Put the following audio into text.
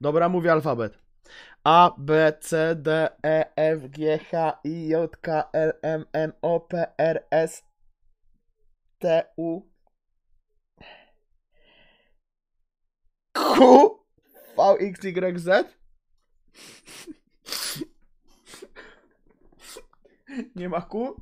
Dobra, mówię alfabet. A, B, C, D, E, F, G, H, I, J, K, L, M, N, O, P, R, S, T, U, Q, V, X, Y, Z? Nie ma Q?